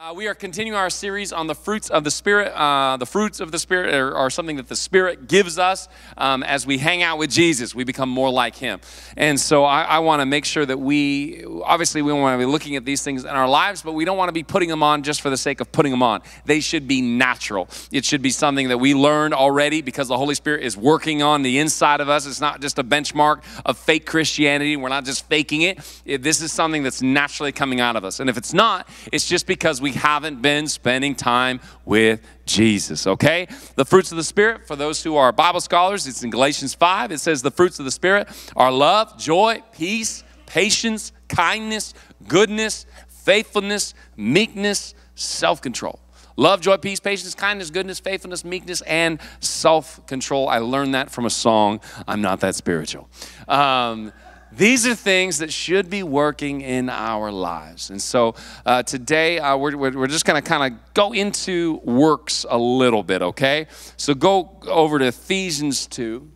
Uh, we are continuing our series on the fruits of the Spirit. Uh, the fruits of the Spirit are, are, something that the Spirit gives us um, as we hang out with Jesus. We become more like Him. And so I, I want to make sure that we, obviously, we want to be looking at these things in our lives, but we don't want to be putting them on just for the sake of putting them on. They should be natural. It should be something that we learned already because the Holy Spirit is working on the inside of us. It's not just a benchmark of fake Christianity. We're not just faking it. it this is something that's naturally coming out of us. And if it's not, it's just because we we haven't been spending time with Jesus, okay? The fruits of the Spirit, for those who are Bible scholars, it's in Galatians 5. It says the fruits of the Spirit are love, joy, peace, patience, kindness, goodness, faithfulness, meekness, self control. Love, joy, peace, patience, kindness, goodness, faithfulness, meekness, and self control. I learned that from a song. I'm not that spiritual. Um, these are things that should be working in our lives. And so uh, today uh, we're, we're just going to kind of go into works a little bit, okay? So go over to Ephesians 2.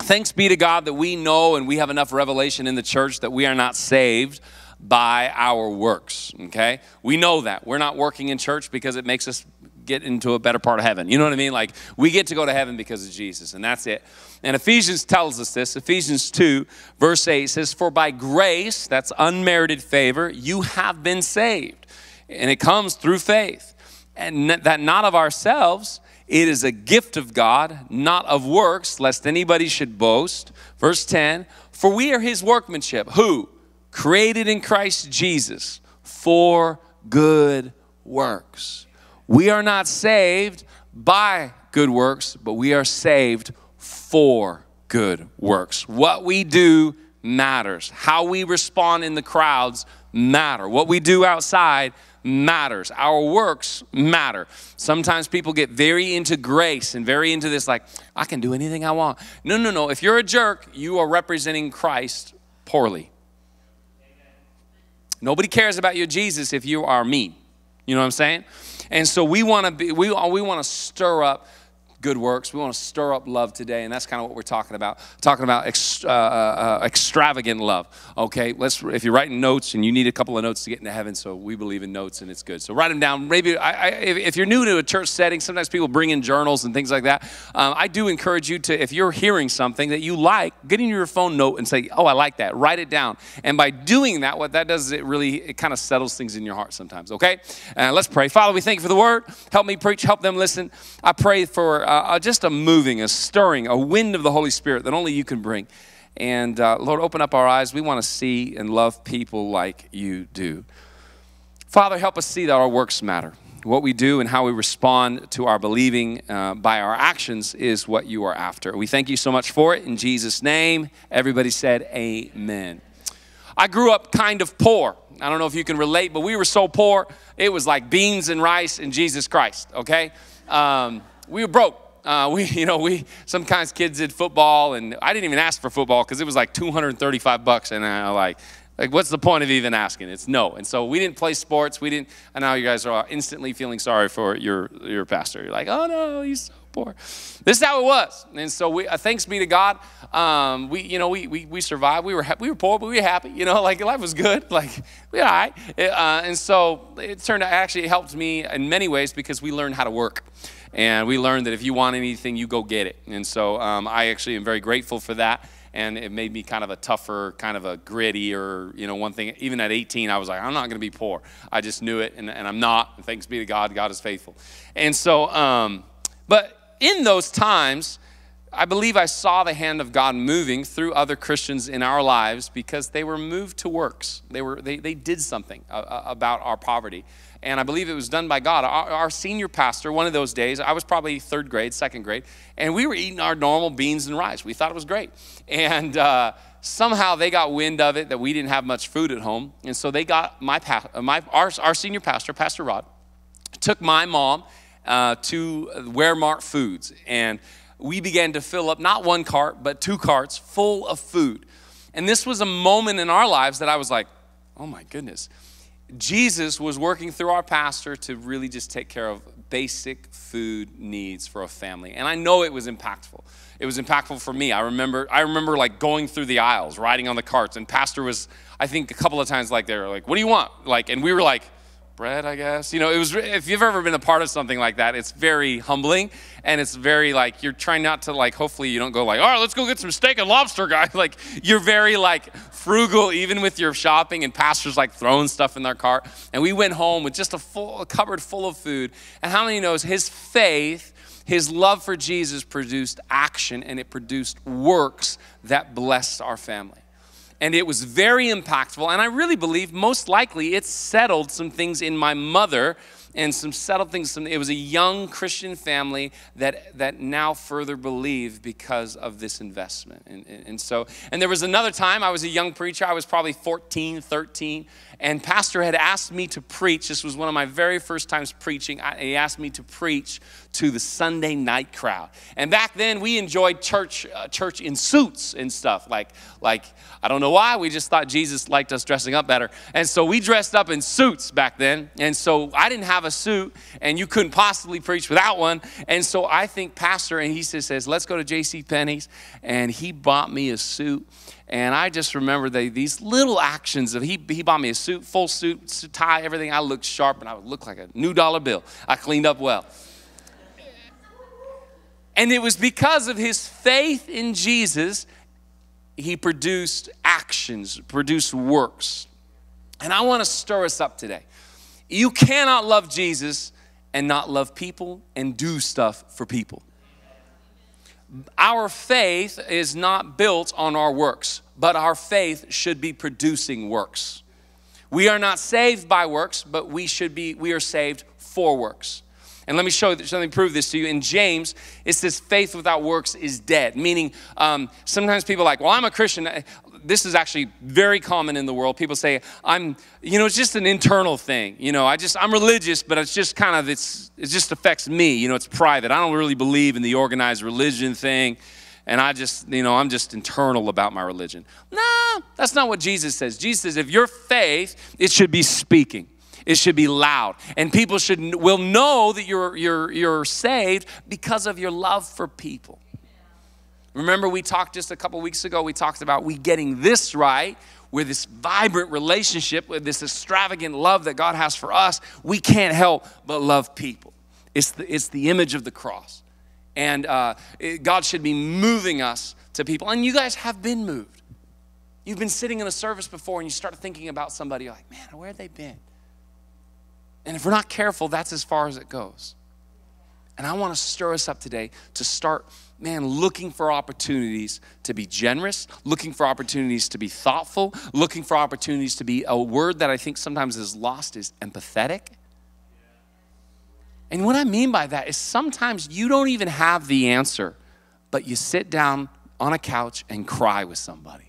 Thanks be to God that we know and we have enough revelation in the church that we are not saved by our works, okay? We know that. We're not working in church because it makes us get into a better part of heaven. You know what I mean? Like we get to go to heaven because of Jesus, and that's it. And Ephesians tells us this. Ephesians 2, verse 8 says, For by grace, that's unmerited favor, you have been saved. And it comes through faith. And that not of ourselves, it is a gift of God, not of works, lest anybody should boast. Verse 10, For we are his workmanship. Who? Created in Christ Jesus for good works we are not saved by good works, but we are saved for good works. What we do matters. How we respond in the crowds matter. What we do outside matters. Our works matter. Sometimes people get very into grace and very into this like I can do anything I want. No, no, no. If you're a jerk, you are representing Christ poorly. Nobody cares about your Jesus if you are mean. You know what I'm saying? And so we want to be, we, we want to stir up good works. We want to stir up love today, and that's kind of what we're talking about. Talking about ex, uh, uh, uh, extravagant love. Okay, let's. If you're writing notes and you need a couple of notes to get into heaven, so we believe in notes and it's good. So write them down. Maybe I, I, if you're new to a church setting, sometimes people bring in journals and things like that. Um, I do encourage you to, if you're hearing something that you like, get in your phone note and say, "Oh, I like that." Write it down. And by doing that, what that does is it really it kind of settles things in your heart sometimes. Okay, uh, let's pray. Father, we thank you for the word. Help me preach. Help them listen. I pray for uh, just a moving, a stirring, a wind of the Holy Spirit that only you can bring. And uh, Lord, open up our eyes. We want to see and love people like you do. Father, help us see that our works matter. What we do and how we respond to our believing uh, by our actions is what you are after. We thank you so much for it. In Jesus' name, everybody said, Amen. I grew up kind of poor. I don't know if you can relate, but we were so poor, it was like beans and rice and Jesus Christ, okay? Um, we were broke. Uh, we, you know, we sometimes kids did football, and I didn't even ask for football because it was like 235 bucks, and I like, like, what's the point of even asking? It's no. And so we didn't play sports. We didn't. And now you guys are instantly feeling sorry for your your pastor. You're like, oh no, he's so poor. This is how it was. And so we, uh, thanks be to God, um, we, you know, we, we, we survived. We were, ha- we were poor, but we were happy. You know, like life was good. Like we were all right. Uh, and so it turned out actually it helped me in many ways because we learned how to work. And we learned that if you want anything, you go get it. And so um, I actually am very grateful for that. And it made me kind of a tougher, kind of a grittier, you know, one thing. Even at 18, I was like, I'm not going to be poor. I just knew it, and, and I'm not. And thanks be to God, God is faithful. And so, um, but in those times, I believe I saw the hand of God moving through other Christians in our lives because they were moved to works. They, were, they, they did something uh, uh, about our poverty and I believe it was done by God. Our, our, senior pastor, one of those days, I was probably third grade, second grade, and we were eating our normal beans and rice. We thought it was great. And uh, somehow they got wind of it that we didn't have much food at home. And so they got my, my our, our senior pastor, Pastor Rod, took my mom uh, to Waremart Foods. And we began to fill up not one cart, but two carts full of food. And this was a moment in our lives that I was like, oh my goodness Jesus was working through our pastor to really just take care of basic food needs for a family. And I know it was impactful. It was impactful for me. I remember I remember like going through the aisles, riding on the carts, and pastor was I think a couple of times like they were like, "What do you want?" Like and we were like bread, I guess. You know, it was, if you've ever been a part of something like that, it's very humbling and it's very like, you're trying not to like, hopefully you don't go like, all right, let's go get some steak and lobster, guys. Like, you're very like frugal, even with your shopping, and pastors like throwing stuff in their cart. And we went home with just a full, a cupboard full of food. And how many knows his faith, his love for Jesus produced action and it produced works that blessed our family and it was very impactful. And I really believe most likely it settled some things in my mother and some settled things. It was a young Christian family that, that now further believe because of this investment. And, and, and so, and there was another time I was a young preacher. I was probably 14, 13, and pastor had asked me to preach. This was one of my very first times preaching. I, he asked me to preach to the Sunday night crowd. And back then we enjoyed church, uh, church in suits and stuff. Like, like I don't know why. We just thought Jesus liked us dressing up better. And so we dressed up in suits back then. And so I didn't have a suit, and you couldn't possibly preach without one. And so I think pastor, and he says, let's go to J.C. Penney's, and he bought me a suit. And I just remember they, these little actions of he, he bought me a suit, full suit, tie, everything. I looked sharp and I would look like a new dollar bill. I cleaned up well. And it was because of his faith in Jesus, he produced actions, produced works. And I want to stir us up today. You cannot love Jesus and not love people and do stuff for people. Our faith is not built on our works, but our faith should be producing works. We are not saved by works, but we should be we are saved for works. And let me show you, let me prove this to you. In James, it says faith without works is dead, meaning um, sometimes people are like, well, I'm a Christian. This is actually very common in the world. People say, I'm, you know, it's just an internal thing. You know, I just, I'm religious, but it's just kind of, it's, it just affects me. You know, it's private. I don't really believe in the organized religion thing and I just, you know, I'm just internal about my religion. No, that's not what Jesus says. Jesus says if your faith, it should be speaking. It should be loud. And people should will know that you're, you're, you're saved because of your love for people. Remember, we talked just a couple weeks ago, we talked about we getting this right, with this vibrant relationship, with this extravagant love that God has for us, we can't help but love people. It's the, it's the image of the cross. And uh, it, God should be moving us to people. And you guys have been moved. You've been sitting in a service before and you start thinking about somebody, like, man, where have they been? And if we're not careful, that's as far as it goes. And I want to stir us up today to start, man, looking for opportunities to be generous, looking for opportunities to be thoughtful, looking for opportunities to be a word that I think sometimes is lost is empathetic. And what I mean by that is sometimes you don't even have the answer, but you sit down on a couch and cry with somebody.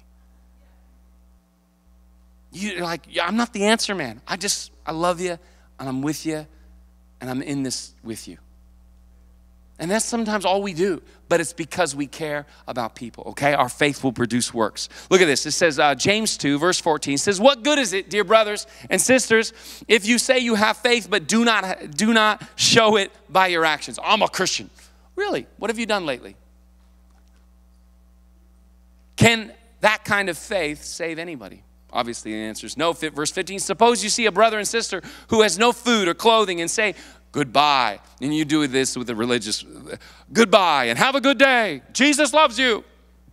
You're like, I'm not the answer man. I just, I love you and I'm with you and I'm in this with you. And that's sometimes all we do, but it's because we care about people, okay? Our faith will produce works. Look at this. It says, uh, James 2, verse 14 says, What good is it, dear brothers and sisters, if you say you have faith but do not, do not show it by your actions? I'm a Christian. Really? What have you done lately? Can that kind of faith save anybody? Obviously, the answer is no. Verse 15 Suppose you see a brother and sister who has no food or clothing and say, Goodbye. And you do this with a religious goodbye and have a good day. Jesus loves you.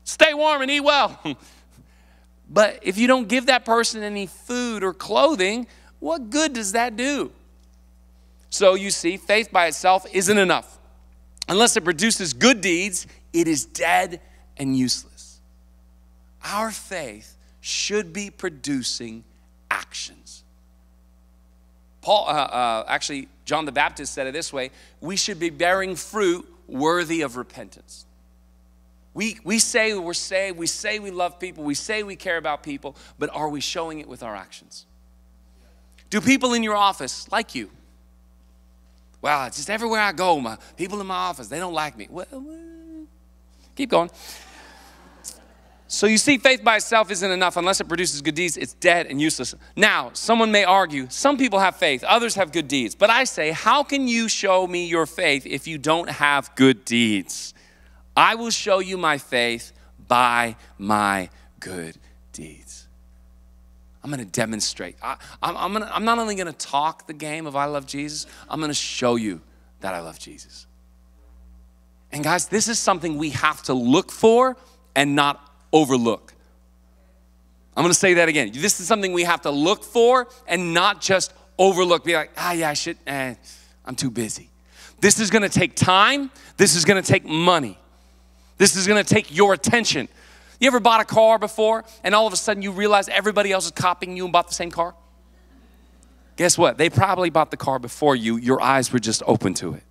Stay warm and eat well. but if you don't give that person any food or clothing, what good does that do? So you see, faith by itself isn't enough. Unless it produces good deeds, it is dead and useless. Our faith should be producing actions. Paul, uh, uh, actually, John the Baptist said it this way we should be bearing fruit worthy of repentance. We, we say we're saved, we say we love people, we say we care about people, but are we showing it with our actions? Do people in your office like you? Well, just everywhere I go, my people in my office, they don't like me. Well, well keep going. So you see, faith by itself isn't enough unless it produces good deeds. It's dead and useless. Now, someone may argue, some people have faith, others have good deeds. But I say, how can you show me your faith if you don't have good deeds? I will show you my faith by my good deeds. I'm going to demonstrate. I, am I'm, gonna, I'm not only going to talk the game of I love Jesus, I'm going to show you that I love Jesus. And guys, this is something we have to look for and not overlook. I'm going to say that again. This is something we have to look for and not just overlook. Be like, ah, yeah, I should, eh, I'm too busy. This is going to take time. This is going to take money. This is going to take your attention. You ever bought a car before and all of a sudden you realize everybody else is copying you and bought the same car? Guess what? They probably bought the car before you. Your eyes were just open to it.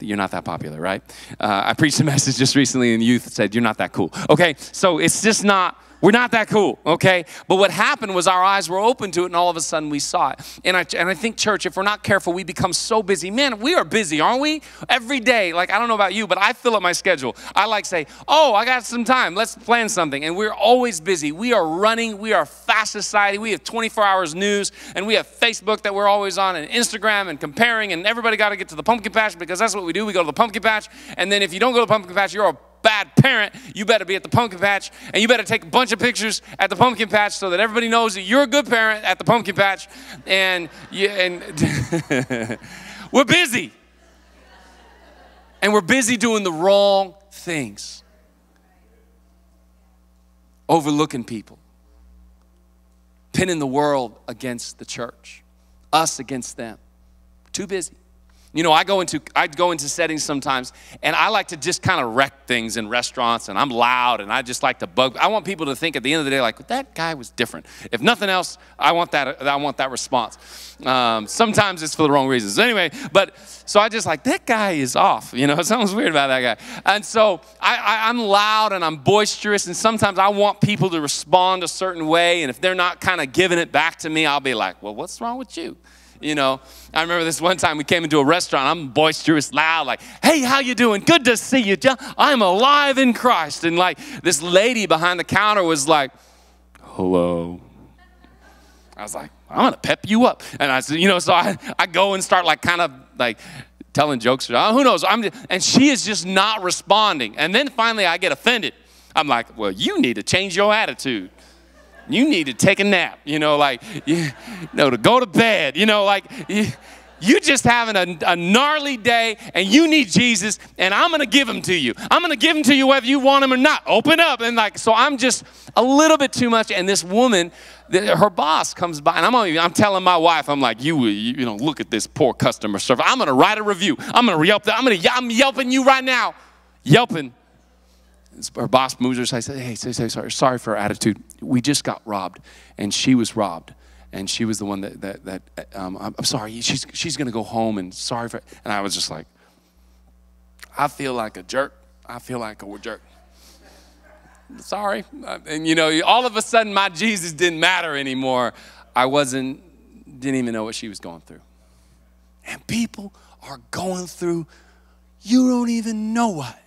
You're not that popular, right? Uh, I preached a message just recently and youth said, You're not that cool. Okay, so it's just not we're not that cool, okay? But what happened was our eyes were open to it, and all of a sudden we saw it. And I, and I think, church, if we're not careful, we become so busy. Man, we are busy, aren't we? Every day. Like, I don't know about you, but I fill up my schedule. I like say, oh, I got some time. Let's plan something. And we're always busy. We are running. We are fast society. We have 24 hours news, and we have Facebook that we're always on, and Instagram, and comparing, and everybody got to get to the pumpkin patch because that's what we do. We go to the pumpkin patch, and then if you don't go to the pumpkin patch, you're a bad parent, you better be at the pumpkin patch and you better take a bunch of pictures at the pumpkin patch so that everybody knows that you're a good parent at the pumpkin patch. And, you, and we're busy. And we're busy doing the wrong things, overlooking people, pinning the world against the church, us against them. Too busy. You know, I go into I go into settings sometimes, and I like to just kind of wreck things in restaurants, and I'm loud, and I just like to bug. I want people to think at the end of the day, like that guy was different. If nothing else, I want that. I want that response. Um, sometimes it's for the wrong reasons. Anyway, but so I just like that guy is off. You know, something's weird about that guy. And so I, I, I'm loud and I'm boisterous, and sometimes I want people to respond a certain way, and if they're not kind of giving it back to me, I'll be like, well, what's wrong with you? You know? I remember this one time we came into a restaurant i'm boisterous loud like hey how you doing? Good to see you i'm alive in christ. And like this lady behind the counter was like hello. I was like i'm gonna pep you up. And i said you know so i, I go and start like kind of like telling jokes oh, who knows? I'm just, and she is just not responding. And then finally i get offended. I'm like well you need to change your attitude you need to take a nap, you know, like, you know, to go to bed, you know, like, you, you just having a, a, gnarly day and you need Jesus and I'm to give him to you. I'm to give him to you whether you want him or not. Open up. And like, so I'm just a little bit too much. And this woman, her boss comes by and I'm, only, I'm telling my wife, I'm like, you, you know, look at this poor customer service. I'm to write a review. I'm to yelp. I'm to, I'm yelping you right now. Yelping her boss moves her aside. Says, "Hey, say, say, sorry, sorry for her attitude. We just got robbed, and she was robbed, and she was the one that that that. Um, I'm, I'm, sorry. She's she's gonna go home, and sorry for." And I was just like, I feel like a jerk. I feel like a jerk. Sorry, and you know, all of a sudden, my Jesus didn't matter anymore. I wasn't, didn't even know what she was going through, and people are going through. You don't even know what.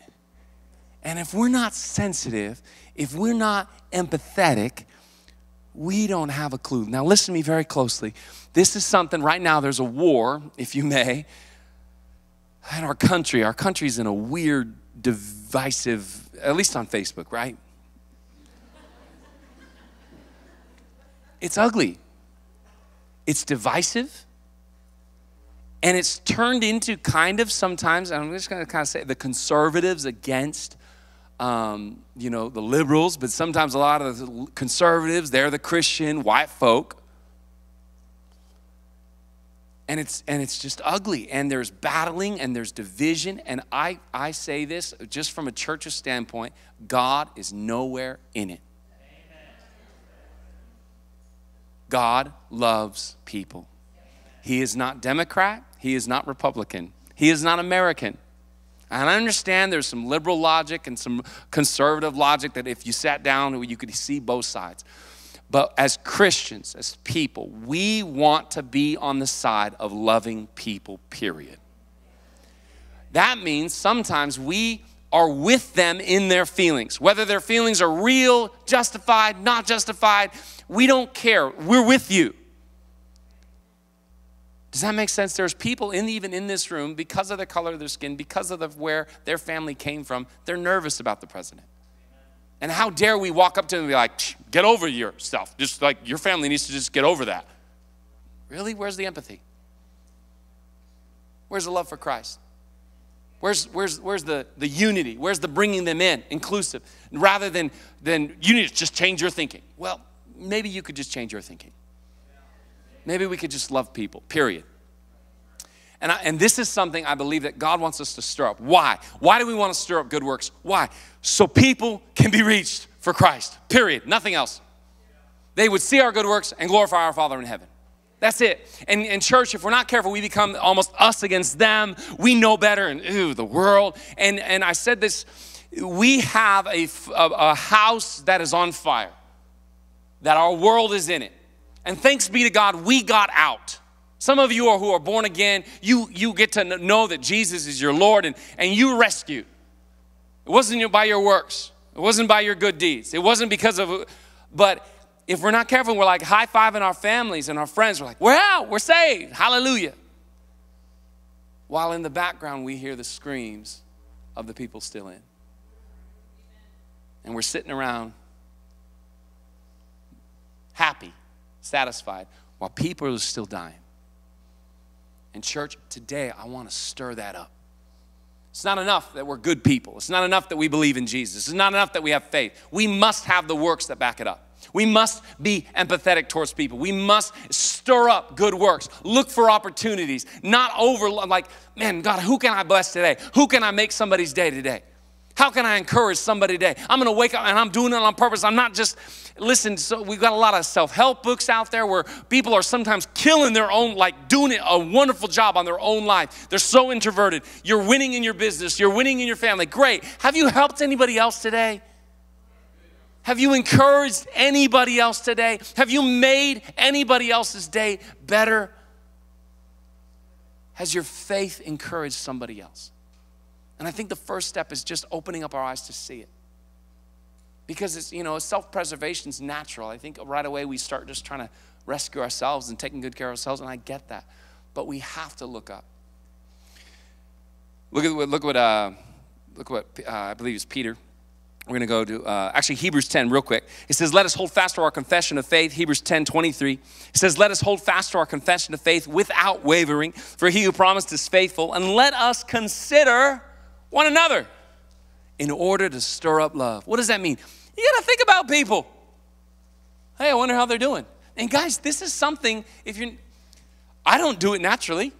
And if we're not sensitive, if we're not empathetic, we don't have a clue. Now, listen to me very closely. This is something, right now, there's a war, if you may, in our country. Our country's in a weird, divisive, at least on Facebook, right? It's ugly, it's divisive, and it's turned into kind of sometimes, I'm just gonna kind of say the conservatives against um, you know, the liberals, but sometimes a lot of the conservatives, they're the Christian white folk. And it's, and it's just ugly. And there's battling and there's division. And I, I say this just from a church's standpoint God is nowhere in it. God loves people. He is not Democrat. He is not Republican. He is not American. And I understand there's some liberal logic and some conservative logic that if you sat down, you could see both sides. But as Christians, as people, we want to be on the side of loving people, period. That means sometimes we are with them in their feelings. Whether their feelings are real, justified, not justified, we don't care. We're with you. Does that make sense? There's people in even in this room because of the color of their skin, because of the, where their family came from, they're nervous about the president. And how dare we walk up to them and be like, get over yourself. Just like your family needs to just get over that. Really? Where's the empathy? Where's the love for Christ? Where's, where's, where's the, the unity? Where's the bringing them in, inclusive? Rather than, than you need to just change your thinking. Well, maybe you could just change your thinking. Maybe we could just love people, period. And, I, and this is something I believe that God wants us to stir up. Why? Why do we want to stir up good works? Why? So people can be reached for Christ, period. Nothing else. They would see our good works and glorify our Father in heaven. That's it. And in church, if we're not careful, we become almost us against them. We know better, and ooh, the world. And, and I said this we have a, a, a house that is on fire, that our world is in it. And thanks be to God, we got out. Some of you are, who are born again, you, you get to know that Jesus is your Lord and, and you rescued. It wasn't by your works, it wasn't by your good deeds, it wasn't because of, but if we're not careful, we're like high fiving our families and our friends. We're like, we're out, we're saved, hallelujah. While in the background, we hear the screams of the people still in. And we're sitting around happy, satisfied, while people are still dying. And, church, today I want to stir that up. It's not enough that we're good people. It's not enough that we believe in Jesus. It's not enough that we have faith. We must have the works that back it up. We must be empathetic towards people. We must stir up good works. Look for opportunities, not over like, man, God, who can I bless today? Who can I make somebody's day today? How can I encourage somebody today? I'm gonna wake up and I'm doing it on purpose. I'm not just, listen, so we've got a lot of self help books out there where people are sometimes killing their own, like doing it, a wonderful job on their own life. They're so introverted. You're winning in your business, you're winning in your family. Great. Have you helped anybody else today? Have you encouraged anybody else today? Have you made anybody else's day better? Has your faith encouraged somebody else? And I think the first step is just opening up our eyes to see it. Because it's, you know, self preservation is natural. I think right away we start just trying to rescue ourselves and taking good care of ourselves, and I get that. But we have to look up. Look at what, look what, uh, look what uh, I believe is Peter. We're going to go to uh, actually Hebrews 10 real quick. It says, Let us hold fast to our confession of faith. Hebrews 10 23. It says, Let us hold fast to our confession of faith without wavering, for he who promised is faithful. And let us consider one another in order to stir up love. What does that mean? You got to think about people. Hey, I wonder how they're doing. And guys, this is something, if you're, I don't do it naturally.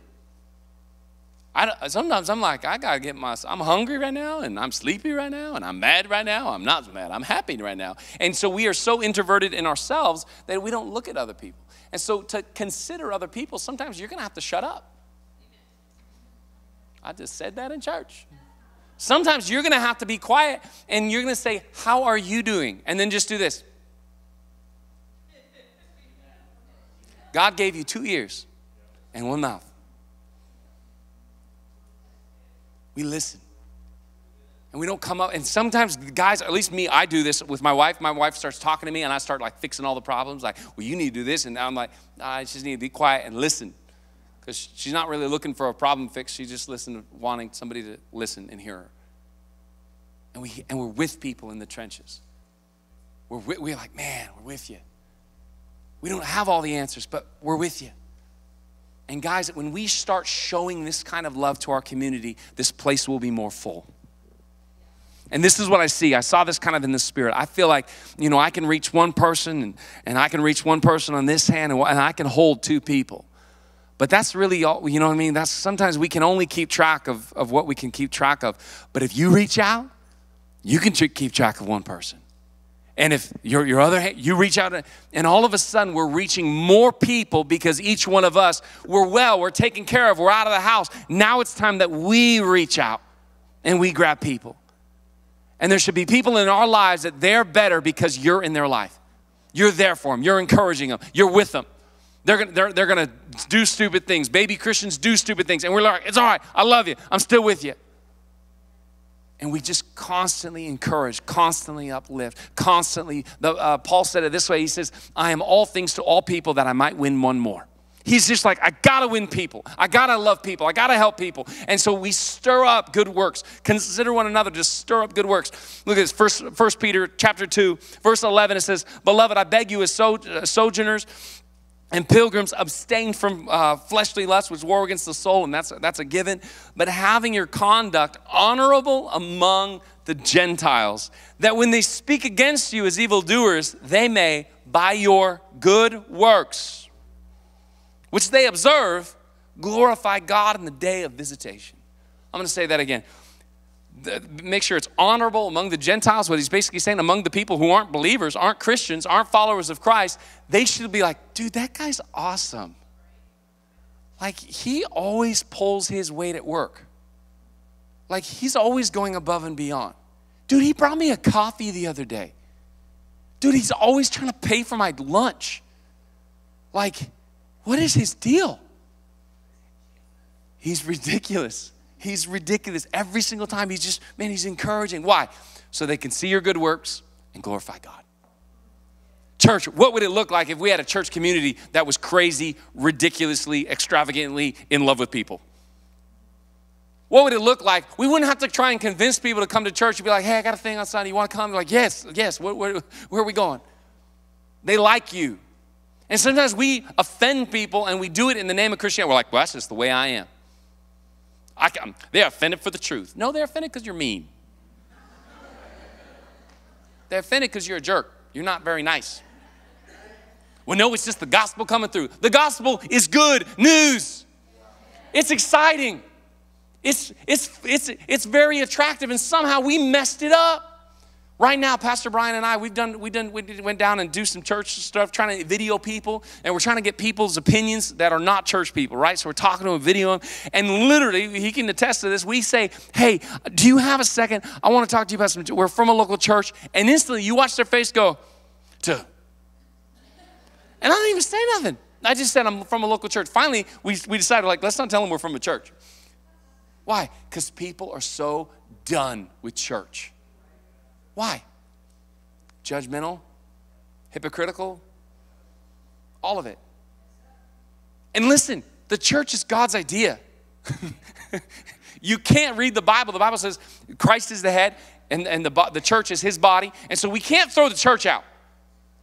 I sometimes I'm like, I gotta get my, I'm hungry right now, and I'm sleepy right now, and I'm mad right now. I'm not mad, I'm happy right now. And so we are so introverted in ourselves that we don't look at other people. And so to consider other people, sometimes you're gonna have to shut up. I just said that in church. Sometimes you're gonna have to be quiet and you're gonna say, How are you doing? And then just do this. God gave you two ears and one mouth. We listen. And we don't come up, and sometimes guys, at least me, I do this with my wife. My wife starts talking to me, and I start like fixing all the problems. Like, well, you need to do this. And I'm like, I just need to be quiet and listen because she's not really looking for a problem fix. She's just listening, wanting somebody to listen and hear her. And, we, and we're with people in the trenches. We're, we're like, man, we're with you. We don't have all the answers, but we're with you. And guys, when we start showing this kind of love to our community, this place will be more full. And this is what I see. I saw this kind of in the spirit. I feel like, you know, I can reach one person and, and I can reach one person on this hand and, and I can hold two people. But that's really all, you know what I mean? That's sometimes we can only keep track of, of what we can keep track of. But if you reach out, you can keep track of one person. And if your, your other hand, you reach out, and all of a sudden we're reaching more people because each one of us, we're well, we're taken care of, we're out of the house. Now it's time that we reach out and we grab people. And there should be people in our lives that they're better because you're in their life. You're there for them, you're encouraging them, you're with them. They're gonna, they're, they're gonna do stupid things. Baby Christians do stupid things. And we're like, it's all right, I love you, I'm still with you. And we just constantly encourage, constantly uplift, constantly. The, uh, Paul said it this way He says, I am all things to all people that I might win one more. He's just like, I gotta win people. I gotta love people. I gotta help people. And so we stir up good works. Consider one another to stir up good works. Look at this, First, First Peter chapter 2, verse 11. It says, Beloved, I beg you as uh, sojourners and pilgrims abstain from uh, fleshly lusts which war against the soul, and that's, that's a given. But having your conduct honorable among the Gentiles, that when they speak against you as evildoers, they may, by your good works, which they observe, glorify God in the day of visitation. I'm going to say that again make sure it's honorable among the Gentiles. What he's basically saying among the people who aren't believers, aren't Christians, aren't followers of Christ, they should be like, dude, that guy's awesome. Like, he always pulls his weight at work. Like, he's always going above and beyond. Dude, he brought me a coffee the other day. Dude, he's always trying to pay for my lunch. Like, what is his deal? He's ridiculous. He's ridiculous. Every single time, he's just, man, he's encouraging. Why? So they can see your good works and glorify God. Church, what would it look like if we had a church community that was crazy, ridiculously, extravagantly in love with people? What would it look like? We wouldn't have to try and convince people to come to church and be like, hey, I got a thing on Sunday. You want to come? They're like, yes, yes. Where, where, where are we going? They like you. And sometimes we offend people and we do it in the name of Christianity. We're like, well, that's just the way I am. I, um, they're offended for the truth. No, they're offended because you're mean. They're offended because you're a jerk. You're not very nice. Well, no, it's just the gospel coming through. The gospel is good news. It's exciting. It's, it's, it's, it's very attractive, and somehow we messed it up. Right now, Pastor Brian and I, we've done, we done, we went down and do some church stuff, trying to video people, and we're trying to get people's opinions that are not church people, right? So we're talking to them, video them, and literally, he can attest to this. We say, "Hey, do you have a second? I want to talk to you about some. We're from a local church," and instantly, you watch their face go, "To," and I don't even say nothing. I just said I'm from a local church. Finally, we, we decided like, let's not tell them we're from a church. Why? Because people are so done with church. Why? Judgmental, hypocritical, all of it. And listen, the church is God's idea. you can't read the Bible. The Bible says Christ is the head and, and the, the church is his body. And so we can't throw the church out.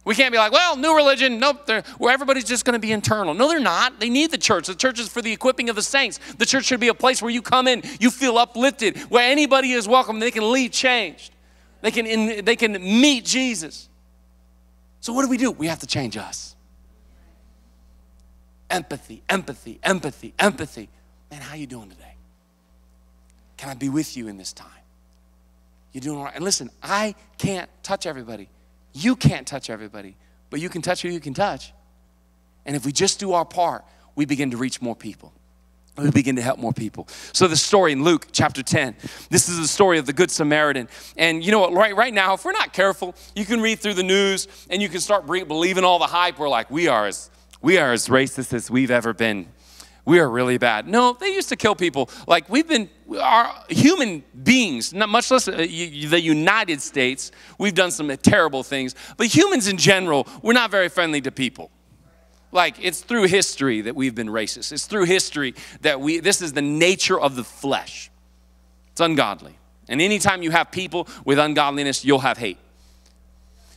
We can't be like, well, new religion, nope, where everybody's just going to be internal. No, they're not. They need the church. The church is for the equipping of the saints. The church should be a place where you come in, you feel uplifted, where anybody is welcome, they can leave changed. They can, in, they can meet Jesus. So what do we do? We have to change us. Empathy, empathy, empathy, empathy. Man, how you doing today? Can I be with you in this time? You're doing all right? And listen, I can't touch everybody. You can't touch everybody, but you can touch who you can touch. And if we just do our part, we begin to reach more people we begin to help more people. So the story in Luke chapter 10, this is the story of the Good Samaritan. And you know what, right, right now, if we're not careful, you can read through the news and you can start believing all the hype. We're like, we are as, we are as racist as we've ever been. We are really bad. No, they used to kill people. Like we've been, our human beings, not much less uh, the United States, we've done some terrible things. But humans in general, we're not very friendly to people. Like it's through history that we've been racist. It's through history that we, this is the nature of the flesh. It's ungodly. And anytime you have people with ungodliness, you'll have hate.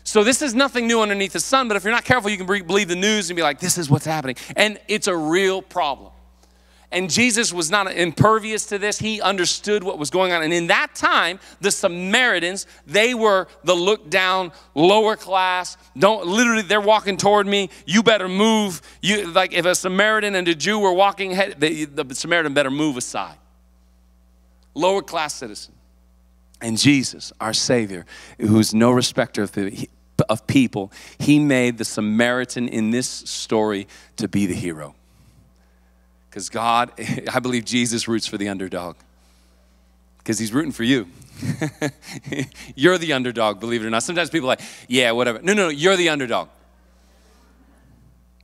So this is nothing new underneath the sun, but if you're not careful, you can believe the news and be like, this is what's happening. And it's a real problem. And Jesus was not impervious to this. He understood what was going on. And in that time, the Samaritans, they were the look down, lower class. Don't literally, they're walking toward me. You better move. You like if a Samaritan and a Jew were walking, the, the Samaritan better move aside. Lower class citizen. And Jesus, our Savior, who's no respecter of, of people, he made the Samaritan in this story to be the hero. Because God, I believe Jesus roots for the underdog. Because he's rooting for you. you're the underdog, believe it or not. Sometimes people are like, yeah, whatever. No, no, no, you're the underdog.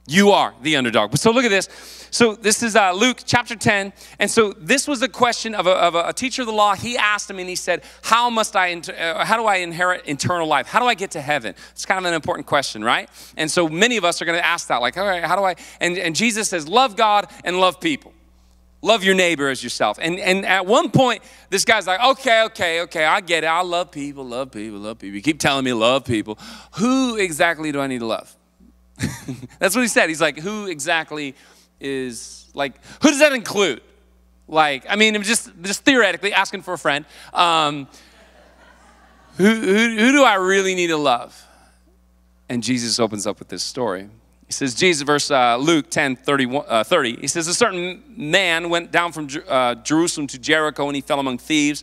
You are the underdog. So look at this. So this is uh, Luke chapter 10. And so this was a question of, a, of a, teacher of the law. He asked him and he said, how must I, uh, how do I inherit eternal life? How do I get to heaven? It's kind of an important question, right? And so many of us are going to ask that, like, all right, how do I? And, and Jesus says, love God and love people. Love your neighbor as yourself. And, and at one point, this guy's like, okay, okay, okay, I get it. I love people, love people, love people. You keep telling me love people. Who exactly do I need to love? That's what he said. He's like, who exactly is, like, who does that include? Like, I mean, just, just theoretically asking for a friend. Um, who, who, who do I really need to love? And Jesus opens up with this story. He says, Jesus, verse uh, Luke 10 30, uh, 30, he says, A certain man went down from uh, Jerusalem to Jericho and he fell among thieves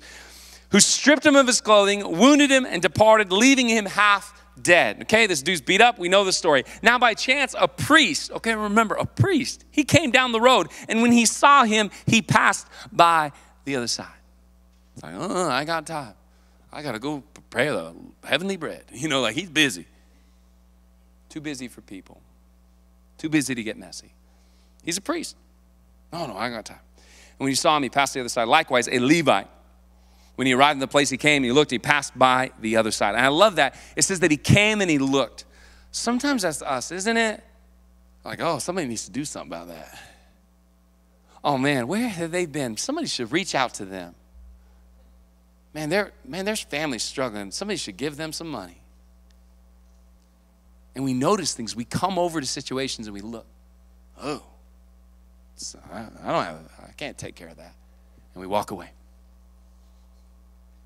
who stripped him of his clothing, wounded him, and departed, leaving him half dead. Okay, this dude's beat up. We know the story. Now, by chance, a priest, okay, remember, a priest, he came down the road, and when he saw him, he passed by the other side. Like, uh, I got time. I got to go prepare the heavenly bread. You know, like he's busy. Too busy for people. Too busy to get messy. He's a priest. No, no, I got time. And when he saw him, he passed the other side. Likewise, a Levite. When he arrived in the place he came, he looked, he passed by the other side. And I love that. It says that he came and he looked. Sometimes that's us, isn't it? Like, oh, somebody needs to do something about that. Oh man, where have they been? Somebody should reach out to them. Man, man, there's families struggling. Somebody should give them some money and we notice things. We come over to situations and we look, oh, I, I don't have, I can't take care of that. And we walk away.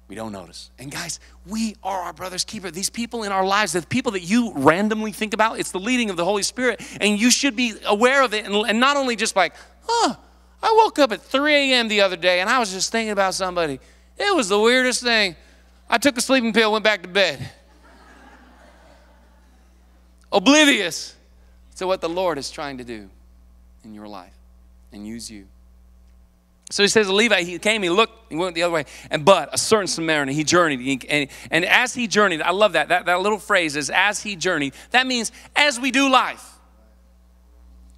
We don't notice. And guys, we are our brother's keeper. These people in our lives, the people that you randomly think about, it's the leading of the Holy Spirit. And you should be aware of it. And, and not only just like, oh, I woke up at 3 a.m. the other day and I was just thinking about somebody. It was the weirdest thing. I took a sleeping pill, went back to bed oblivious to what the Lord is trying to do in your life and use you. So he says, Levi, he came, he looked, he went the other way. And but a certain Samaritan, he journeyed. He, and, and as he journeyed, I love that, that. That little phrase is as he journeyed. That means as we do life.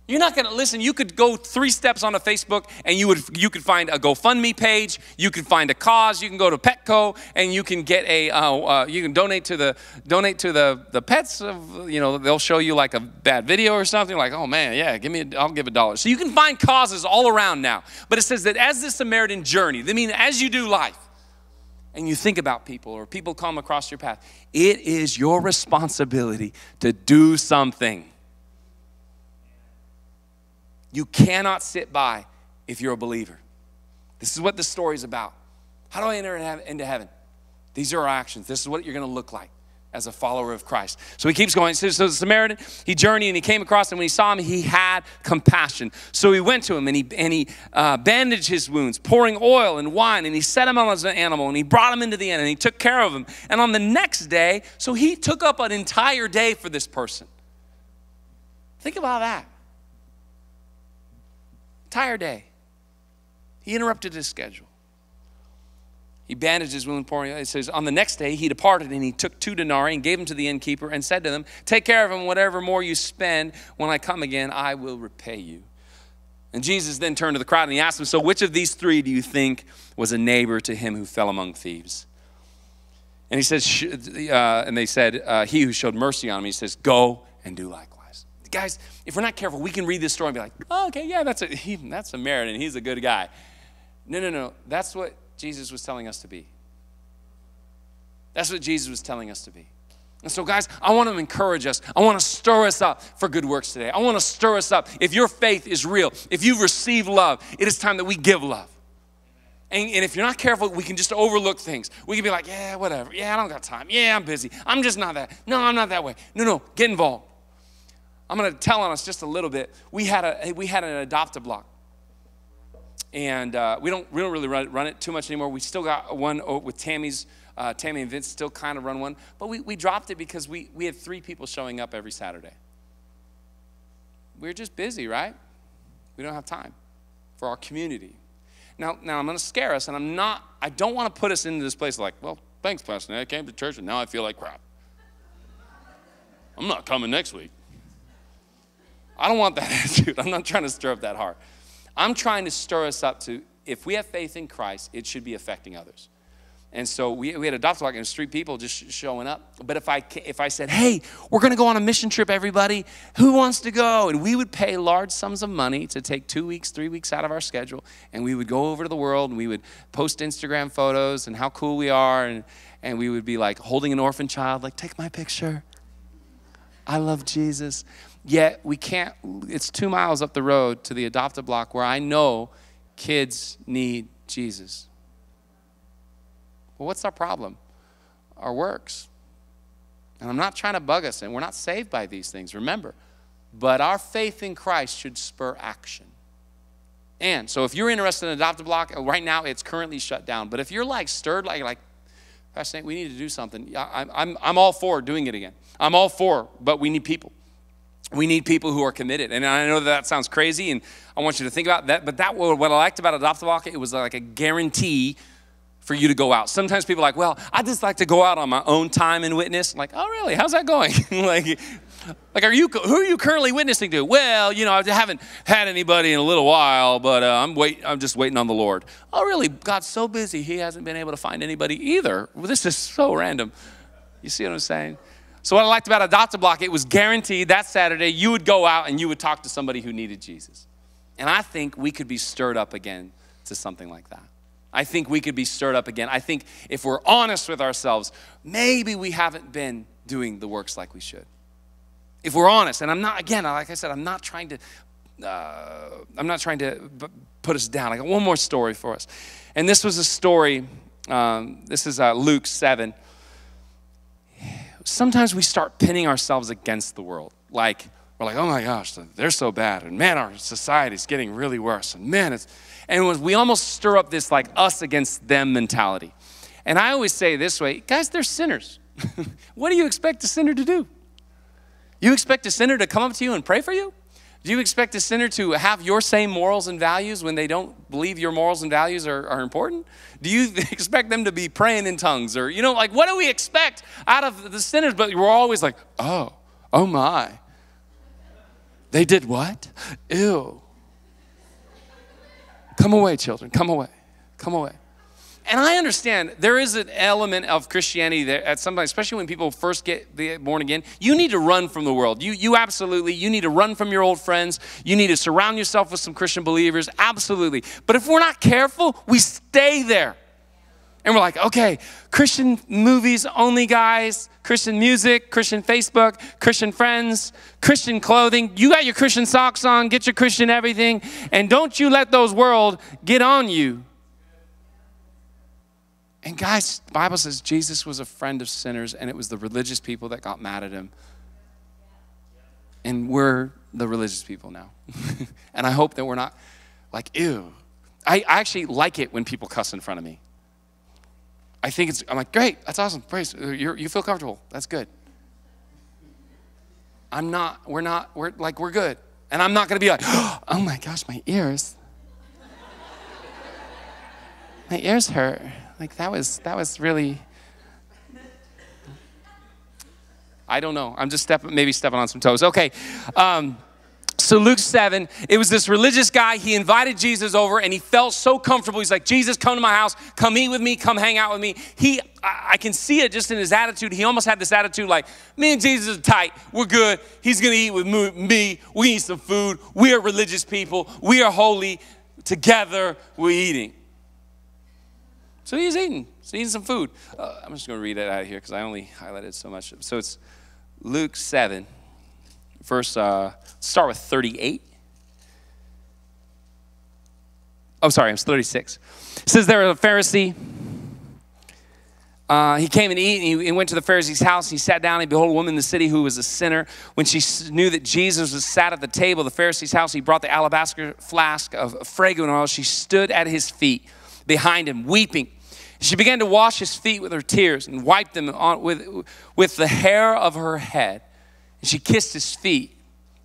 You're not to listen. You could go three steps on a Facebook and you would you could find a GoFundMe page. You could find a cause. You can go to Petco and you can get a uh, uh, you can donate to the donate to the the pets. Of, you know they'll show you like a bad video or something. Like oh man yeah give me a, I'll give a dollar. So you can find causes all around now. But it says that as the Samaritan journey, I mean as you do life, and you think about people or people come across your path, it is your responsibility to do something. You cannot sit by if you're a believer. This is what the story is about. How do I enter into heaven? These are our actions. This is what you're going to look like as a follower of Christ. So he keeps going. So, so the Samaritan, he journeyed and he came across, and when he saw him, he had compassion. So he went to him and he, and he uh, bandaged his wounds, pouring oil and wine, and he set him on as an animal, and he brought him into the inn, and he took care of him. And on the next day, so he took up an entire day for this person. Think about that entire day. He interrupted his schedule. He bandaged his wound, pouring. It says, On the next day he departed and he took two denarii and gave them to the innkeeper and said to them, Take care of him, whatever more you spend, when I come again, I will repay you. And Jesus then turned to the crowd and he asked them, So which of these three do you think was a neighbor to him who fell among thieves? And he says, uh, and they said, uh, He who showed mercy on him, he says, Go and do likewise guys, if we're not careful, we can read this story and be like, oh, okay, yeah, that's a, he, that's and he's a good guy. No, no, no. That's what Jesus was telling us to be. That's what Jesus was telling us to be. And so, guys, I want to encourage us. I want to stir us up for good works today. I want to stir us up. If your faith is real, if you've received love, it is time that we give love. And, and, if you're not careful, we can just overlook things. We can be like, yeah, whatever. Yeah, I don't got time. Yeah, I'm busy. I'm just not that. No, I'm not that way. No, no, get involved. I'm going to tell on us just a little bit. We had, a, we had an adopt block. And uh, we, don't, we don't really run, run, it too much anymore. We still got one with Tammy's, uh, Tammy and Vince still kind of run one. But we, we dropped it because we, we had three people showing up every Saturday. We're just busy, right? We don't have time for our community. Now, now I'm going to scare us, and I'm not, I don't want to put us into this place like, well, thanks, Pastor. I came to church, and now I feel like crap. I'm not coming next week. I don't want that attitude. I'm not trying to stir up that heart. I'm trying to stir us up to, if we have faith in Christ, it should be affecting others. And so we, we had adopt a block, and street people just showing up. But if I, if I said, hey, we're going to go on a mission trip, everybody, who wants to go? And we would pay large sums of money to take two weeks, three weeks out of our schedule. And we would go over to the world and we would post Instagram photos and how cool we are. And, and we would be like holding an orphan child, like, take my picture. I love Jesus. Yet we can't, it's two miles up the road to the adopt a block where I know kids need Jesus. Well, what's our problem? Our works. And I'm not trying to bug us, and we're not saved by these things, remember. But our faith in Christ should spur action. And so if you're interested in Adopt a Block, uh, right now it's currently shut down. But if you're like stirred, like, like Pastor Nate, we need to do something, I'm, I'm, I'm all for doing it again. I'm all for, but we need people. We need people who are committed. And I know that, sounds crazy, and I want you to think about that. But that what I liked about Adopt a Block, it was like a guarantee for you to go out. Sometimes people are like, well, I just like to go out on my own time and witness. Like, oh, really? How's that going? like, like, are you who are you currently witnessing to? Well, you know, I haven't had anybody in a little while, but uh, I'm wait. I'm just waiting on the Lord. Oh, really? God's so busy, He hasn't been able to find anybody either. Well, this is so random. You see what I'm saying? So what I liked about Adopt a Block, it was guaranteed that Saturday you would go out and you would talk to somebody who needed Jesus. And I think we could be stirred up again to something like that. I think we could be stirred up again. I think if we're honest with ourselves, maybe we haven't been doing the works like we should. If we're honest, and I'm not, again, like I said, I'm not trying to, uh, I'm not trying to put us down. I got one more story for us. And this was a story, um, this is uh, Luke 7. Sometimes we start pinning ourselves against the world. Like, we're like, oh my gosh, they're so bad. And man, our society's getting really worse. And man, it's, and we almost stir up this like us against them mentality. And I always say this way guys, they're sinners. what do you expect a sinner to do? You expect a sinner to come up to you and pray for you? Do you expect a sinner to have your same morals and values when they don't believe your morals and values are, are, important? Do you expect them to be praying in tongues? Or, you know, like, what do we expect out of the sinners? But we're always like, oh, oh my. They did what? Ew. Come away, children. Come away. Come away. And I understand there is an element of Christianity there at some point, especially when people first get born again. You need to run from the world. You, you absolutely, you need to run from your old friends. You need to surround yourself with some Christian believers. Absolutely. But if we're not careful, we stay there. And we're like, okay, Christian movies only, guys, Christian music, Christian Facebook, Christian friends, Christian clothing. You got your Christian socks on, get your Christian everything, and don't you let those world get on you. And guys, Bible says Jesus was a friend of sinners, and it was the religious people that got mad at him. And we're the religious people now. and I hope that we're not like, ew. I actually like it when people cuss in front of me. I think it's, I'm like, great, that's awesome, praise, you you feel comfortable, that's good. I'm not, we're not, we're like, we're good. And I'm not gonna be like, oh my gosh, my ears. My ears hurt. Like that was, that was really, I don't know. I'm just stepping, maybe stepping on some toes. Okay. Um, so, Luke 7, it was this religious guy. He invited Jesus over and he felt so comfortable. He's like, Jesus, come to my house, come eat with me, come hang out with me. He, I can see it just in his attitude. He almost had this attitude like, me and Jesus are tight. We're good. He's going to eat with me. We eat some food. We are religious people. We are holy. Together, we're eating. So he's eating. He's eating some food. Uh, I'm just going to read it out of here because I only highlighted so much. So it's Luke 7 verse, uh, start with 38. Oh, sorry, it's 36. It says there was a Pharisee. Uh, he came and ate, and he went to the Pharisee's house. He sat down, and behold, a woman in the city who was a sinner. When she knew that Jesus was sat at the table the Pharisee's house, he brought the alabaster flask of fragrant oil. She stood at his feet behind him, weeping. She began to wash his feet with her tears and wiped them on, with, with the hair of her head. And she kissed his feet.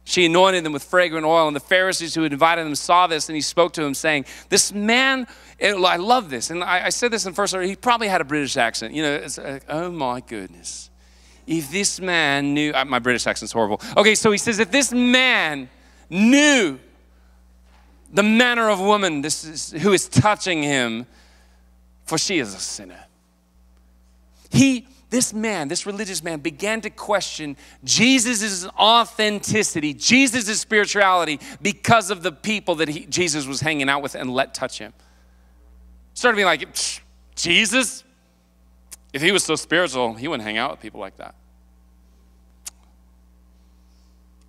She anointed them with fragrant oil. And the Pharisees who had invited them saw this, and he spoke to him, saying, This man, I love this. And I, I said this in first, order. he probably had a British accent. You know, it's like, oh my goodness. If this man knew, uh, my British accent's horrible. Okay, so he says, If this man knew the manner of woman this is, who is touching him, for she is a sinner. He, this man, this religious man, began to question Jesus' authenticity, Jesus' spirituality, because of the people that he, Jesus was hanging out with and let touch him. Started being like, Jesus? If he was so spiritual, he wouldn't hang out with people like that.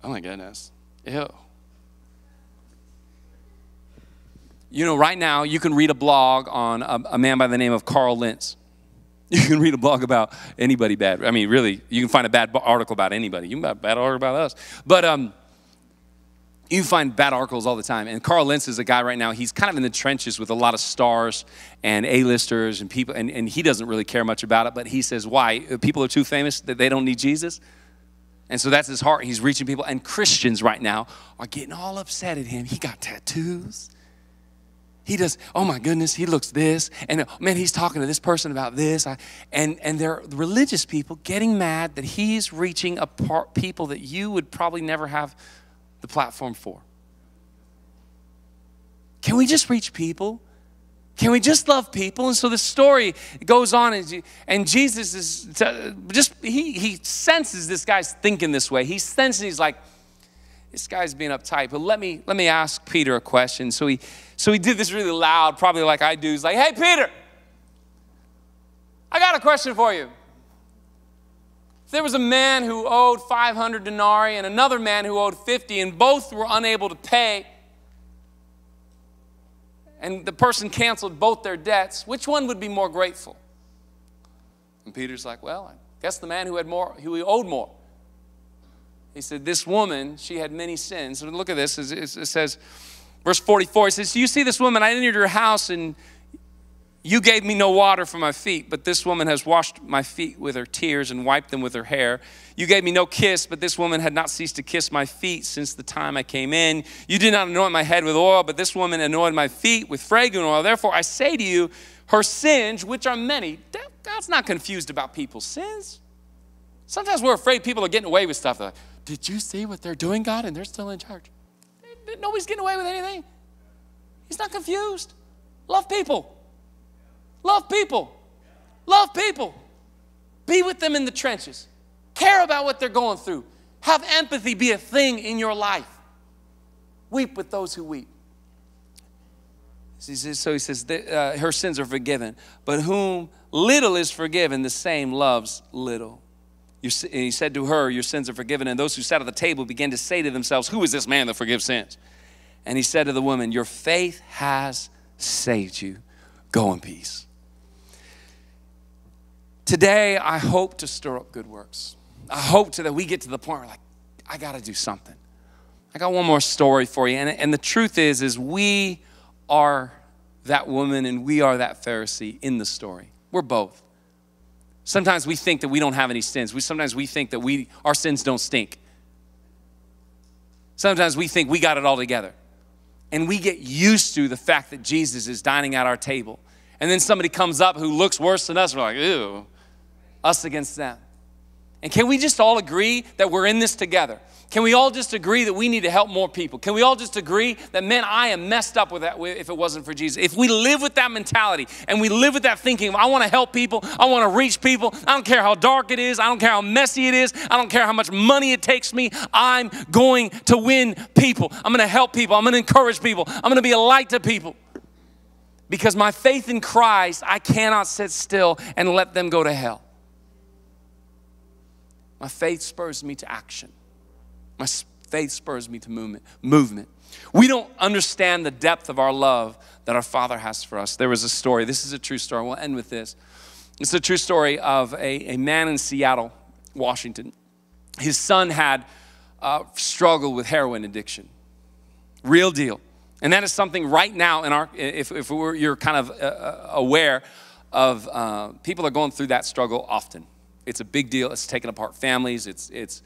Oh my goodness. Ew. You know, right now you can read a blog on a, a, man by the name of Carl Lentz. You can read a blog about anybody bad. I mean, really, you can find a bad article about anybody. You can find a bad article about us. But um, you find bad articles all the time. And Carl Lentz is a guy right now, he's kind of in the trenches with a lot of stars and A-listers and people, and, and he doesn't really care much about it, but he says, why? People are too famous that they don't need Jesus? And so that's his heart. He's reaching people. And Christians right now are getting all upset at him. He got tattoos. He does, oh my goodness, he looks this. And oh, man, he's talking to this person about this. I, and, and they're religious people getting mad that he's reaching a part, people that you would probably never have the platform for. Can we just reach people? Can we just love people? And so the story goes on, and, and Jesus is just, he, he senses this guy's thinking this way. He senses, he's like, this guy's being uptight, but let me, let me ask Peter a question. So he, so he did this really loud, probably like I do. He's like, hey, Peter, I got a question for you. If there was a man who owed 500 denarii and another man who owed 50, and both were unable to pay, and the person canceled both their debts, which one would be more grateful? And Peter's like, Well, I guess the man who had more, who owed more. He said, This woman, she had many sins. And look at this. It says, verse 44, he says, You see this woman, I entered your house and you gave me no water for my feet, but this woman has washed my feet with her tears and wiped them with her hair. You gave me no kiss, but this woman had not ceased to kiss my feet since the time I came in. You did not anoint my head with oil, but this woman anointed my feet with fragrant oil. Therefore, I say to you, her sins, which are many, God's not confused about people's sins. Sometimes we're afraid people are getting away with stuff. Like, Did you see what they're doing, God? And they're still in charge. Nobody's getting away with anything. He's not confused. Love people. Love people. Love people. Be with them in the trenches. Care about what they're going through. Have empathy be a thing in your life. Weep with those who weep. So he says, uh, her sins are forgiven. But whom little is forgiven, the same loves little. You, he said to her, Your sins are forgiven. And those who sat at the table began to say to themselves, Who is this man that forgives sins? And he said to the woman, Your faith has saved you. Go in peace. Today, I hope to stir up good works. I hope to that we get to the point where like, I got to do something. I got one more story for you. And, and the truth is, is we are that woman and we are that Pharisee in the story. We're both. Sometimes we think that we don't have any sins. We, sometimes we think that we, our sins don't stink. Sometimes we think we got it all together. And we get used to the fact that Jesus is dining at our table. And then somebody comes up who looks worse than us. We're like, ew, us against them. And can we just all agree that we're in this together? Can we all just agree that we need to help more people? Can we all just agree that, man, I am messed up with that if it wasn't for Jesus? If we live with that mentality and we live with that thinking, I want to help people, I want to reach people, I don't care how dark it is, I don't care how messy it is, I don't care how much money it takes me, I'm going to win people. I'm going to help people, I'm going to encourage people, I'm going to be a light to people. Because my faith in Christ, I cannot sit still and let them go to hell. My faith spurs me to action. My faith spurs me to movement. movement. We don't understand the depth of our love that our Father has for us. There was a story, this is a true story. We'll end with this. It's a true story of a, a man in Seattle, Washington. His son had uh, struggled with heroin addiction. Real deal. And that is something right now in our, if, if you're kind of uh, uh, aware of, uh, people are going through that struggle often. It's a big deal. It's taking apart families. It's, it's,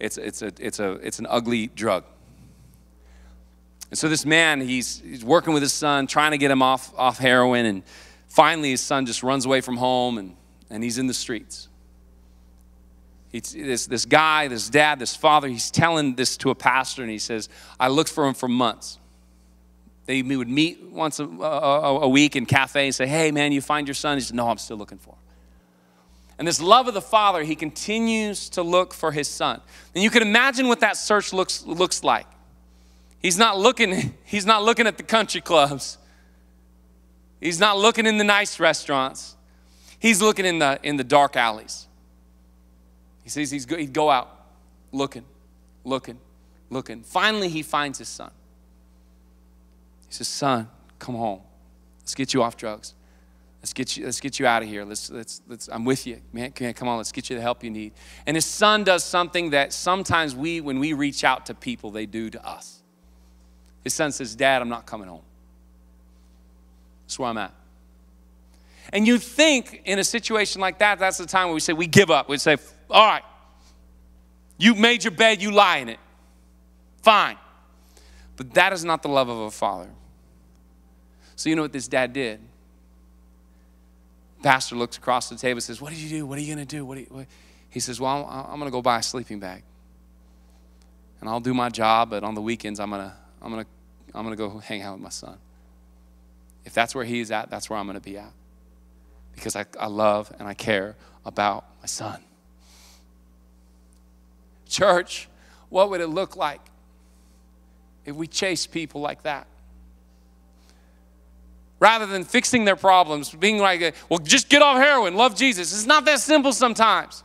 it's, it's, a, it's, a, it's an ugly drug. And so this man, he's, he's working with his son, trying to get him off, off heroin. And finally, his son just runs away from home and, and he's in the streets. He's, this, this guy, this dad, this father, he's telling this to a pastor, and he says, I looked for him for months. They would meet once a, a, a week in cafe and say, Hey, man, you find your son? He said, No, I'm still looking for him. And this love of the Father, he continues to look for his son. And you can imagine what that search looks, looks like. He's not looking, he's not looking at the country clubs. He's not looking in the nice restaurants. He's looking in the, in the dark alleys. He says he's, he'd go out looking, looking, looking. Finally, he finds his son. He says, Son, come home. Let's get you off drugs. Let's get you, let's get you out of here. Let's, let's, let's, I'm with you. Man, come on, let's get you the help you need. And his son does something that sometimes we, when we reach out to people, they do to us. His son says, Dad, I'm not coming home. That's where I'm at. And you think in a situation like that, that's the time where we say, we give up. We say, all right, you made your bed, you lie in it. Fine. But that is not the love of a father. So you know what this dad did? Pastor looks across the table and says, What did you do? What are you going to do? What, you, what? He says, Well, I'm, I'm going to go buy a sleeping bag. And I'll do my job, but on the weekends, I'm going to I'm going to I'm going to go hang out with my son. If that's where he's at, that's where I'm going to be at. Because I, I love and I care about my son. Church, what would it look like if we chase people like that? Rather than fixing their problems, being like, well, just get off heroin, love Jesus. It's not that simple sometimes.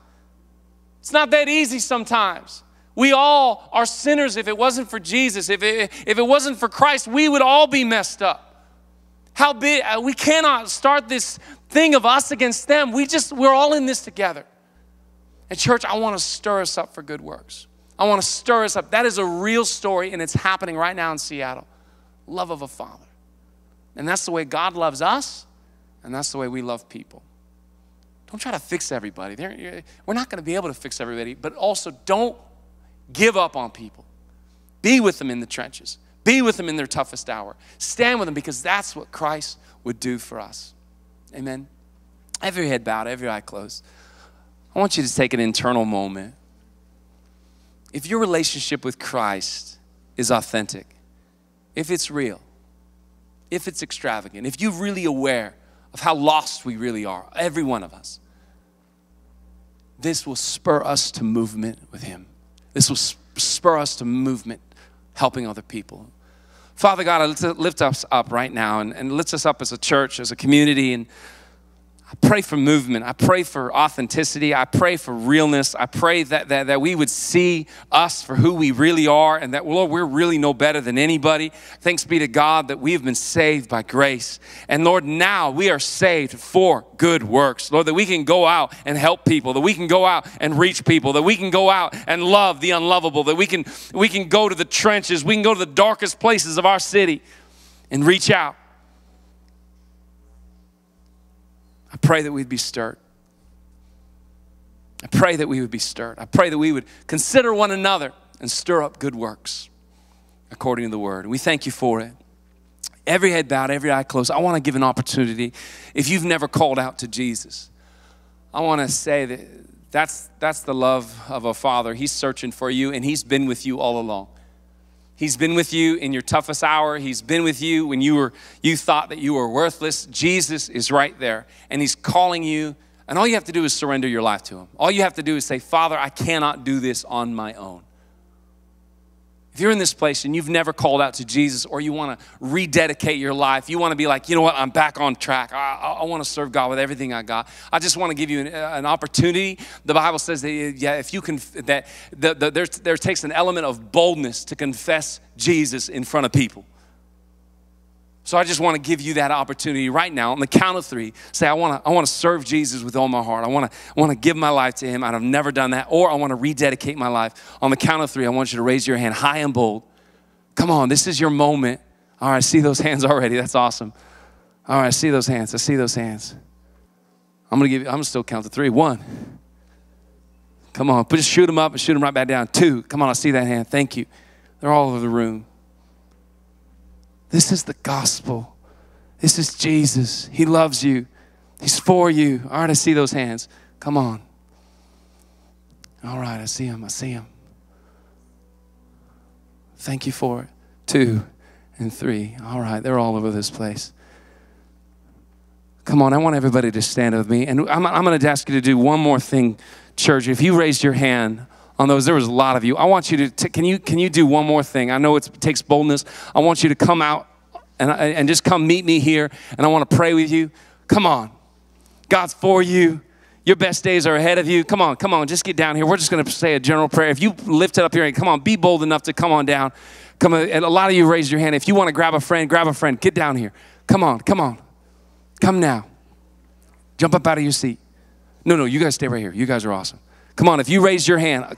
It's not that easy sometimes. We all are sinners if it wasn't for Jesus. If it, if it wasn't for Christ, we would all be messed up. How big, uh, we cannot start this thing of us against them. We just, we're all in this together. And church, I want to stir us up for good works. I want to stir us up. That is a real story, and it's happening right now in Seattle. Love of a father. And that's the way God loves us, and that's the way we love people. Don't try to fix everybody. we're not going to be able to fix everybody, but also don't give up on people. Be with them in the trenches, be with them in their toughest hour. Stand with them because that's what Christ would do for us. Amen. Every head bowed, every eye closed. I want you to take an internal moment. If your relationship with Christ is authentic, if it's real, if it's extravagant, if you're really aware of how lost we really are, every one of us, this will spur us to movement with Him. This will spur us to movement helping other people. Father God, lift us up right now and, and lift us up as a church, as a community, and I pray for movement. I pray for authenticity. I pray for realness. I pray that, that, that we would see us for who we really are and that, Lord, we're really no better than anybody. Thanks be to God that we have been saved by grace. And Lord, now we are saved for good works. Lord, that we can go out and help people, that we can go out and reach people, that we can go out and love the unlovable, that we can, we can go to the trenches, we can go to the darkest places of our city and reach out I pray that we'd be stirred. I pray that we would be stirred. I pray that we would consider one another and stir up good works according to the word. We thank you for it. Every head bowed, every eye closed. I want to give an opportunity. If you've never called out to Jesus, I want to say that that's, that's the love of a father. He's searching for you, and he's been with you all along. He's been with you in your toughest hour. He's been with you when you were you thought that you were worthless. Jesus is right there and he's calling you. And all you have to do is surrender your life to him. All you have to do is say, "Father, I cannot do this on my own." If you're in this place and you've never called out to Jesus or you want to rededicate your life, you want to be like, you know what, I'm back on track. I, I, I want to serve God with everything I got. I just want to give you an, uh, an opportunity. The Bible says that, yeah, if you can, that the, the, there, there takes an element of boldness to confess Jesus in front of people. So I just want to give you that opportunity right now on the count of three. Say, I want to, I want to serve Jesus with all my heart. I want to, I want to give my life to him. I've never done that. Or I want to rededicate my life. On the count of three, I want you to raise your hand high and bold. Come on, this is your moment. All right, I see those hands already. That's awesome. All right, I see those hands. I see those hands. I'm gonna give you, I'm gonna still count to three. One. Come on, just shoot them up and shoot them right back down. Two. Come on, I see that hand. Thank you. They're all over the room. This is the gospel. This is Jesus. He loves you. He's for you. All right, I see those hands. Come on. All right, I see him. I see him. Thank you for it. Two and three. All right, they're all over this place. Come on, I want everybody to stand with me. And I'm, I'm going to ask you to do one more thing, church. If you raised your hand on those, there was a lot of you. I want you to, t- can, you, can you do one more thing? I know it takes boldness. I want you to come out and, and just come meet me here, and I want to pray with you. Come on. God's for you. Your best days are ahead of you. Come on, come on, just get down here. We're just going to say a general prayer. If you lift it up here, and come on, be bold enough to come on down. Come on, and a lot of you raised your hand. If you want to grab a friend, grab a friend. Get down here. Come on, come on. Come now. Jump up out of your seat. No, no, you guys stay right here. You guys are awesome. Come on, if you raise your hand,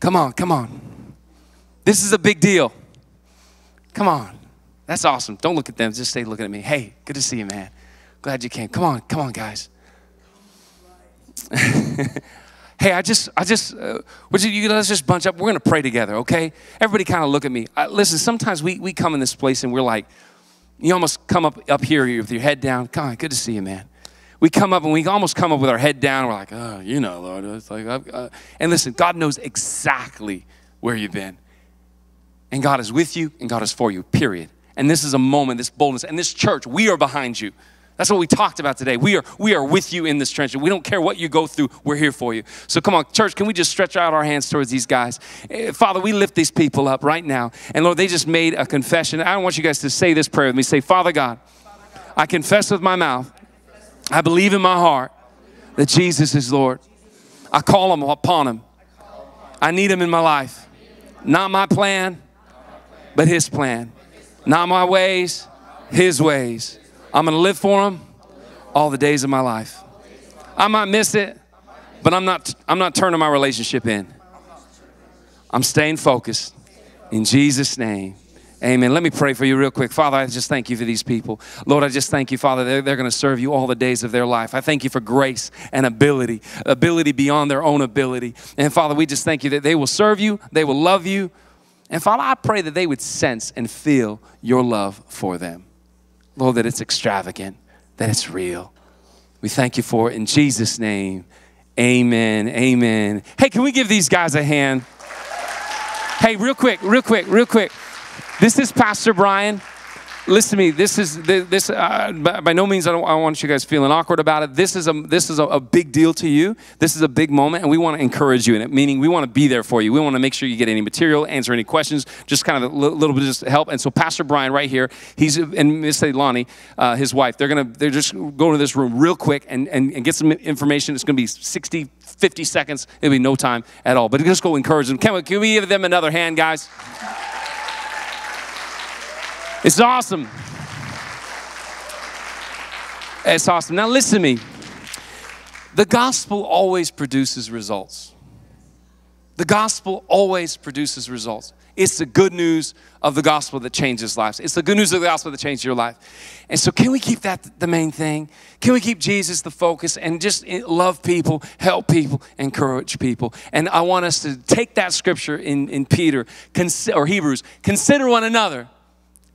come on, come on. This is a big deal. Come on. That's awesome. Don't look at them. Just stay looking at me. Hey, good to see you, man. Glad you came. Come on, come on, guys. hey, I just, I just, uh, would you, you, let's just bunch up. We're gonna pray together, okay? Everybody, kind of look at me. Uh, listen, sometimes we we come in this place and we're like, you almost come up up here with your head down. Come on, good to see you, man. We come up and we almost come up with our head down. We're like, oh, you know, Lord. It's like, uh, and listen, God knows exactly where you've been, and God is with you, and God is for you. Period. And this is a moment, this boldness, and this church, we are behind you. That's what we talked about today. We are, we are with you in this trench. We don't care what you go through, we're here for you. So come on, church, can we just stretch out our hands towards these guys? Eh, Father, we lift these people up right now. And Lord, they just made a confession. I want you guys to say this prayer with me. Say, Father God, I confess with my mouth, I believe in my heart that Jesus is Lord. I call him upon him. I need him in my life. Not my plan, but his plan. Not my ways, his ways. I'm going to live for Him all the days of my life. I might miss it, but I'm not, I'm not turning my relationship in. I'm staying focused. In Jesus' name. Amen. Let me pray for you real quick. Father, I just thank you for these people. Lord, I just thank you, Father, they're, they're going to serve you all the days of their life. I thank you for grace and ability, ability beyond their own ability. And Father, we just thank you that they will serve you, they will love you. And Father, I pray that they would sense and feel your love for them. Lord, that it's extravagant, that it's real. We thank you for it in Jesus' name. Amen. Amen. Hey, can we give these guys a hand? Hey, real quick, real quick, real quick. This is Pastor Brian listen to me. This is this. Uh, by no means I don't, I want you guys feeling awkward about it. This is a this is a, a, big deal to you. This is a big moment, and we want to encourage you in it. Meaning, we want to be there for you. We want to make sure you get any material, answer any questions, just kind of a little bit of help. And so, Pastor Brian, right here, he's and Miss Lonnie, uh, his wife. They're gonna they're just going to this room real quick and, and, and get some information. It's gonna be 60, 50 seconds. It'll be no time at all. But just go encourage them. Can we, can we give them another hand, guys? It's awesome. It's awesome. Now, listen to me. The gospel always produces results. The gospel always produces results. It's the good news of the gospel that changes lives. It's the good news of the gospel that changes your life. And so, can we keep that the main thing? Can we keep Jesus the focus and just eh, love people, help people, encourage people? And I want us to take that scripture in, in Peter or Hebrews consider one another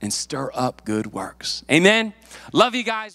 and stir up good works. Amen. Love you guys.